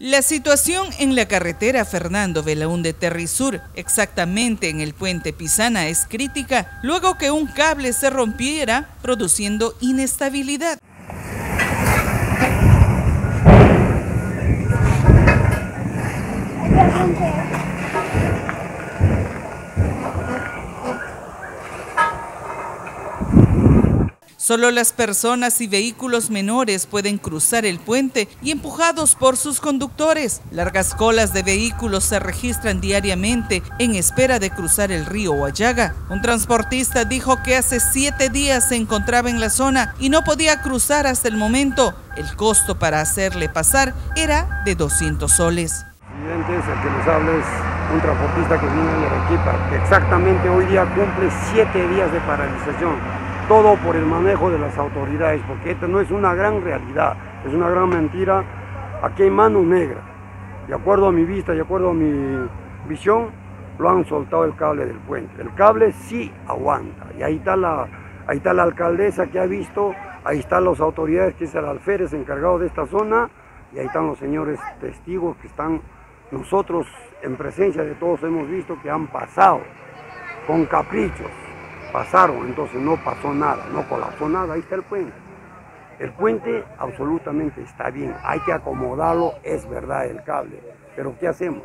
La situación en la carretera Fernando Belaúnde Terrisur, exactamente en el puente Pisana, es crítica luego que un cable se rompiera, produciendo inestabilidad. Solo las personas y vehículos menores pueden cruzar el puente y empujados por sus conductores. Largas colas de vehículos se registran diariamente en espera de cruzar el río Huallaga. Un transportista dijo que hace siete días se encontraba en la zona y no podía cruzar hasta el momento. El costo para hacerle pasar era de 200 soles. el que les habla es un transportista que viene de Arequipa, exactamente hoy día cumple siete días de paralización todo por el manejo de las autoridades, porque esto no es una gran realidad, es una gran mentira. Aquí hay mano negra. De acuerdo a mi vista, de acuerdo a mi visión, lo han soltado el cable del puente. El cable sí aguanta. Y ahí está la, ahí está la alcaldesa que ha visto, ahí están las autoridades que es el alférez encargado de esta zona, y ahí están los señores testigos que están, nosotros en presencia de todos hemos visto que han pasado con caprichos pasaron, entonces no pasó nada, no colapsó nada, ahí está el puente. El puente absolutamente está bien, hay que acomodarlo, es verdad el cable, pero ¿qué hacemos?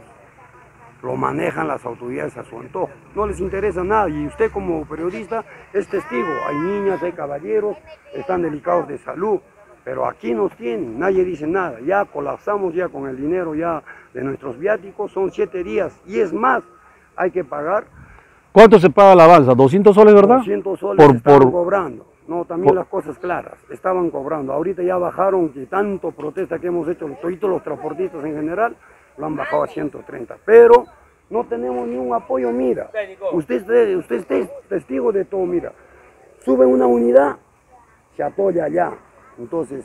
Lo manejan las autoridades a su antojo, no les interesa nada y usted como periodista es testigo, hay niñas, hay caballeros, están delicados de salud, pero aquí nos tienen, nadie dice nada, ya colapsamos ya con el dinero ya de nuestros viáticos, son siete días y es más, hay que pagar ¿Cuánto se paga la balsa? ¿200 soles, verdad? 200 soles por, estaban cobrando. No, también las cosas claras, estaban cobrando. Ahorita ya bajaron, que tanto protesta que hemos hecho, todos los transportistas en general, lo han bajado a 130. Pero no tenemos ni un apoyo, mira. Usted, usted es testigo de todo, mira. Sube una unidad, se atolla allá. Entonces,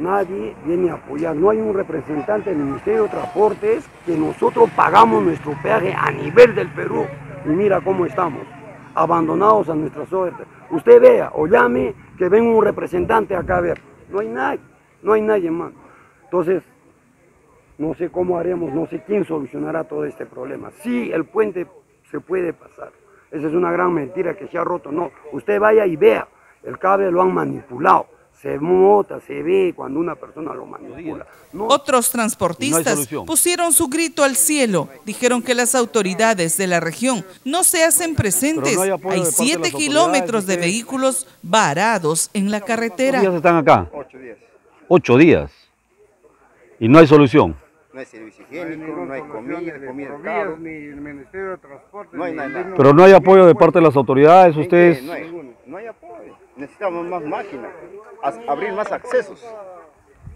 nadie viene a apoyar. No hay un representante del Ministerio de Transportes que nosotros pagamos nuestro peaje a nivel del Perú. Y mira cómo estamos, abandonados a nuestra suerte. Usted vea o llame que venga un representante acá a ver. No hay nadie, no hay nadie más. Entonces, no sé cómo haremos, no sé quién solucionará todo este problema. Sí, el puente se puede pasar. Esa es una gran mentira que se ha roto. No, usted vaya y vea, el cable lo han manipulado se mota, se ve cuando una persona lo manipula. Otros transportistas pusieron su grito al cielo. Dijeron que las autoridades de la región no se hacen presentes. hay, siete kilómetros de, vehículos varados en la carretera. ¿Cuántos días están acá? Ocho días. Ocho días. Y no hay solución. No hay servicio higiénico, no hay comida, comida caro. Ni el Ministerio de Transporte. No hay nada. Pero no hay apoyo de parte de las autoridades, ustedes... No hay, no hay apoyo. Necesitamos más máquinas abrir más accesos.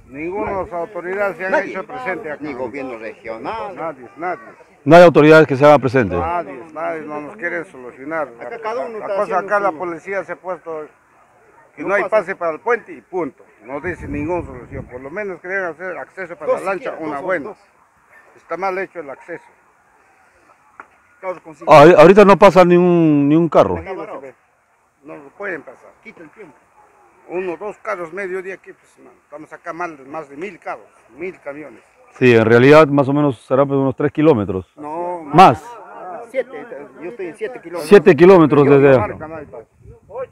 Ninguna de las autoridades se han hecho presente aquí. Ni gobierno regional. Nadie, nadie. No hay autoridades que se hagan presentes. Nadie, nadie, no nos quiere solucionar. Acá cada uno la cosa acá la policía se ha puesto que no, hay pase para el puente y punto. No dice ninguna solución. Por lo menos querían hacer acceso para la lancha, una buena. Está mal hecho el acceso. Ah, ahorita no pasa ni un, ni un carro. No lo pueden pasar. Quita el tiempo uno, dos carros medio día aquí, pues estamos acá más, más de mil carros, mil camiones. Sí, en realidad más o menos será pues unos tres kilómetros. No, más. Siete, yo estoy en siete kilómetros. Siete kilómetros desde...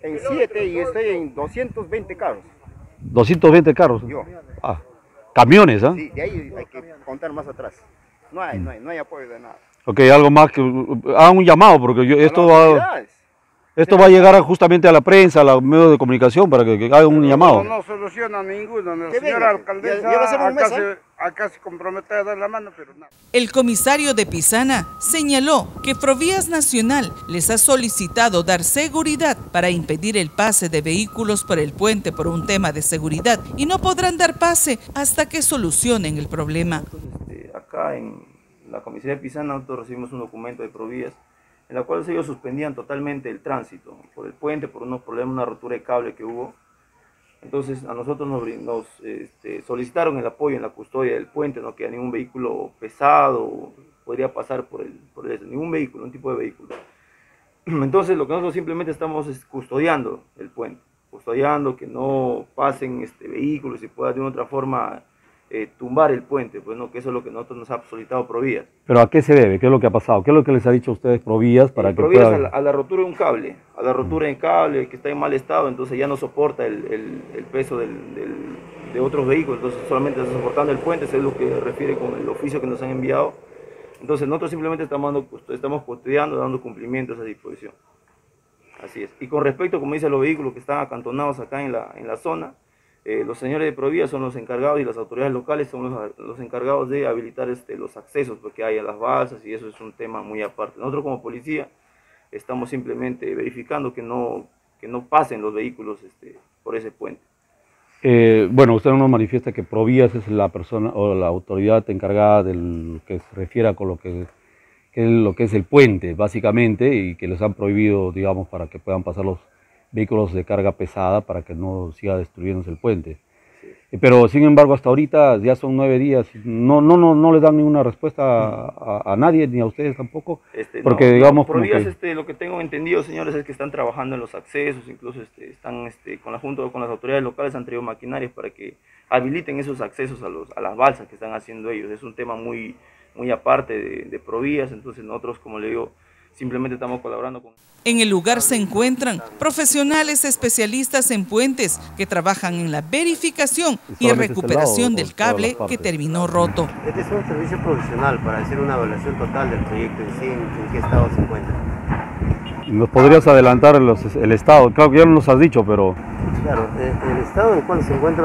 En siete y estoy en 220 carros. 220 carros. Yo. Ah, camiones, ¿ah? Sí, de ahí hay que contar más atrás. No hay, no hay, no hay apoyo de nada. Ok, algo más que... Hagan un llamado, porque yo, esto va... Esto va a llegar justamente a la prensa, a los medios de comunicación, para que, hagan un llamado. No, soluciona ninguno. La señora alcaldesa acá, se, acá se compromete a dar la mano, pero nada. El comisario de Pisana señaló que Provías Nacional les ha solicitado dar seguridad para impedir el pase de vehículos por el puente por un tema de seguridad y no podrán dar pase hasta que solucionen el problema. Este, acá en la comisaría de Pisana nosotros recibimos un documento de Provías en la cual ellos suspendían totalmente el tránsito por el puente, por unos problemas, una rotura de cable que hubo. Entonces a nosotros nos, este, solicitaron el apoyo en la custodia del puente, no que ningún vehículo pesado podría pasar por el, por ningún vehículo, un tipo de vehículo. Entonces lo que nosotros simplemente estamos es custodiando el puente. custodiando, que no pasen este, vehículos y pueda de una otra forma eh, tumbar el puente, pues no, que eso es lo que nosotros nos ha solicitado Provías. ¿Pero a qué se debe? ¿Qué es lo que ha pasado? ¿Qué es lo que les ha dicho a ustedes Provías para eh, que pueda... a, la, a, la, rotura de un cable, a la rotura de un cable que está en mal estado, entonces ya no soporta el, el, el peso del, del, de otros vehículos, entonces solamente está soportando el puente, eso es lo que refiere con el oficio que nos han enviado. Entonces nosotros simplemente estamos, dando, estamos custodiando, dando cumplimiento a esa disposición. Así es. Y con respecto, como dice, a los vehículos que están acantonados acá en la, en la zona, eh, los señores de Provía son los encargados y las autoridades locales son los, encargados de habilitar este, los accesos porque hay a las balsas y eso es un tema muy aparte. Nosotros como policía estamos simplemente verificando que no, que no pasen los vehículos este, por ese puente. Eh, bueno, usted nos manifiesta que Provías es la persona o la autoridad encargada de lo que se refiere con lo que, que, es lo que es el puente, básicamente, y que les han prohibido, digamos, para que puedan pasar los vehículos de carga pesada para que no siga destruyéndose el puente. Sí. Pero sin embargo, hasta ahorita ya son nueve días, no, no, no, no le dan ninguna respuesta a, a, nadie, ni a ustedes tampoco, este, porque no, digamos... por que... este, lo que tengo entendido, señores, es que están trabajando en los accesos, incluso este, están este, con la Junta con las autoridades locales, han traído maquinarias para que habiliten esos accesos a, los, a las balsas que están haciendo ellos. Es un tema muy, muy aparte de, de Provías, entonces nosotros, como le digo, simplemente estamos colaborando con... En el lugar se encuentran profesionales especialistas en puentes que trabajan en la verificación y recuperación del cable que terminó roto. Este es un servicio profesional para hacer una evaluación total del proyecto en sí, en qué estado se encuentra. ¿Nos podrías adelantar los, el estado? Claro que ya no nos has dicho, pero... Claro, eh, el estado en el cual se encuentra,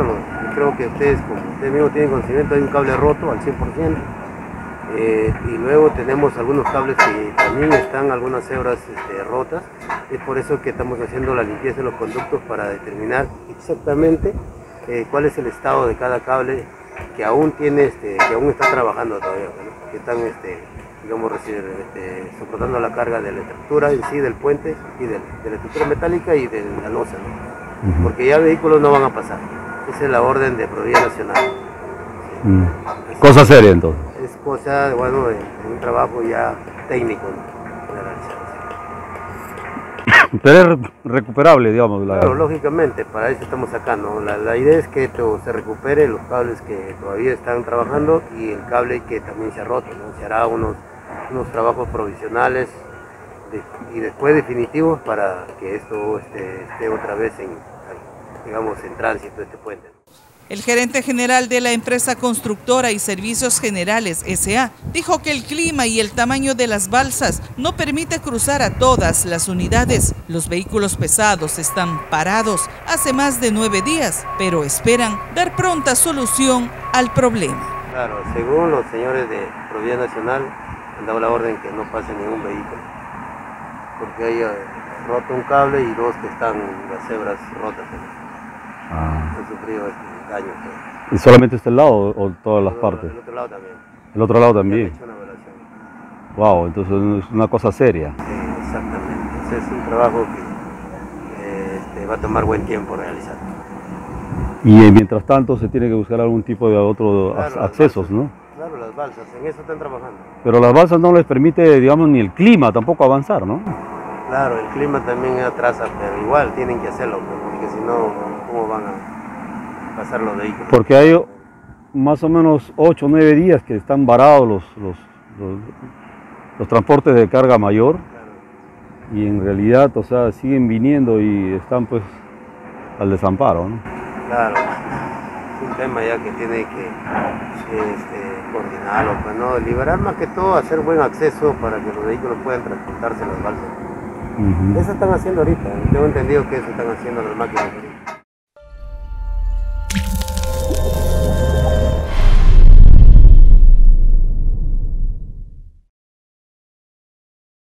creo que ustedes, como ustedes mismos tienen conocimiento, hay un cable roto al 100%. Eh, y luego tenemos algunos cables que también están algunas hebras este, rotas. Es por eso que estamos haciendo la limpieza de los conductos para determinar exactamente eh, cuál es el estado de cada cable que aún tiene, este, que aún está trabajando todavía, ¿no? que están, este, digamos, este, soportando la carga de la estructura en sí del puente y de, de la estructura metálica y de la losa, ¿no? uh -huh. porque ya vehículos no van a pasar. Esa es la orden de Provías Nacional. Mm. Cosa seria entonces es cosa, bueno, de, de un trabajo ya técnico. ¿no? Pero es recuperable, digamos. La... Claro, lógicamente, para eso estamos acá, ¿no? La, la, idea es que esto se recupere, los cables que todavía están trabajando y el cable que también se ha roto, ¿no? Se hará unos, unos trabajos provisionales de, y después definitivos para que esto esté, esté otra vez en, digamos, en tránsito este puente. El gerente general de la empresa constructora y servicios generales SA dijo que el clima y el tamaño de las balsas no permite cruzar a todas las unidades. Los vehículos pesados están parados hace más de nueve días, pero esperan dar pronta solución al problema. Claro, según los señores de Provincia Nacional, han dado la orden que no pase ningún vehículo, porque hay roto un cable y dos que están las hebras rotas. Ah. Han sufrido este daño. ¿Y solamente este lado o todas las partes? El otro lado también. El otro lado también. Wow, entonces es una cosa seria. Sí, exactamente. Ese es un trabajo que eh, este, va a tomar buen tiempo realizar. Y eh, mientras tanto se tiene que buscar algún tipo de otros claro, accesos, ¿no? Claro, las balsas, en eso están trabajando. Pero las balsas no les permite, digamos, ni el clima tampoco avanzar, ¿no? Claro, el clima también atrasa, pero igual tienen que hacerlo, porque si no, ¿cómo van a Porque hay más o menos 8 o 9 días que están varados los, los, los, los transportes de carga mayor claro. y en realidad, o sea, siguen viniendo y están pues al desamparo, ¿no? Claro, es un tema ya que tiene que este, coordinarlo, pues, ¿no? liberar más que todo, hacer buen acceso para que los vehículos puedan transportarse en las balsas. Uh -huh. Eso están haciendo ahorita, tengo entendido que eso están haciendo las máquinas ahorita.